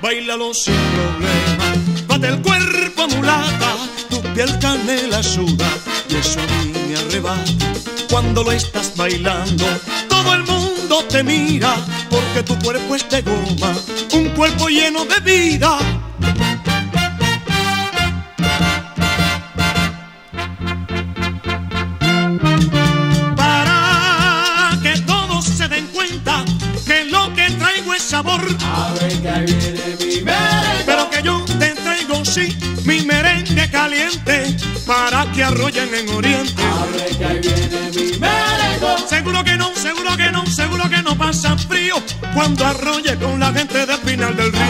bailando sin problema. Bate el cuerpo mulata, tu piel canela suda y eso a mí me arrebata. Cuando lo estás bailando, todo el mundo te mira porque tu cuerpo es de goma, un cuerpo lleno de vida. Para que todos se den cuenta que lo que traigo es sabor. Para que arrollen en Oriente. Seguro que no, seguro que no, seguro que no pasa frío cuando arrolle con la gente de Final del Río.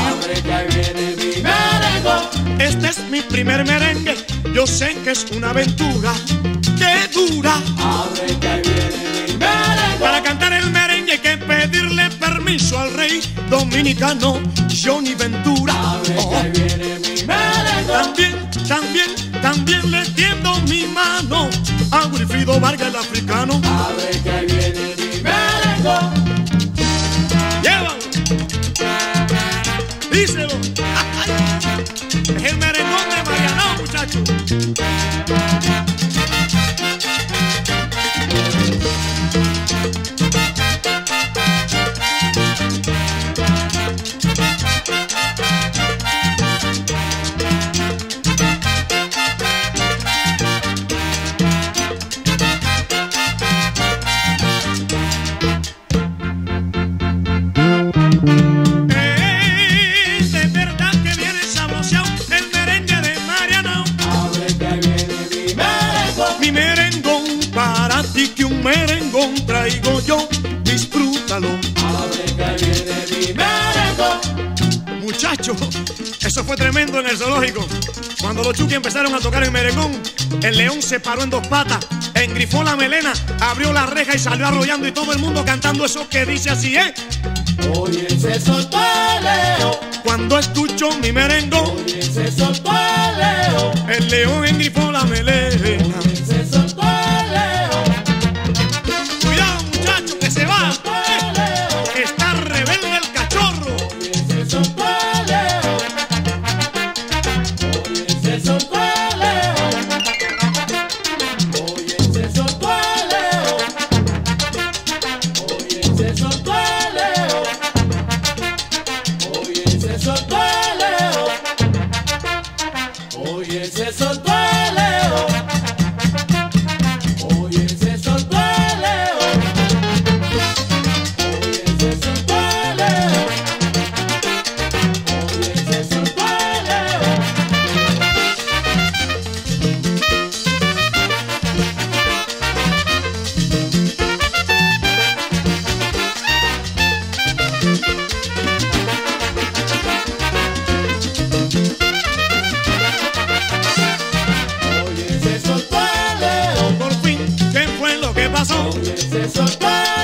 Este es mi primer merengue, yo sé que es una aventura que dura. Para cantar el merengue hay que pedirle permiso al rey dominicano Johnny Ventura. Wilfrido Vargas el africano. Merengón traigo yo, disfrútalo. Muchacho, eso fue tremendo en el zoológico. Cuando los chuki empezaron a tocar el merengón, el león se paró en dos patas, engrifó la melena, abrió la reja y salió arrollando y todo el mundo cantando eso que dice así, ¿eh? Oye, se soltó el leo, Cuando escucho mi merengón, oye, se soltó el leo, el león engrifó la melena. jump soltó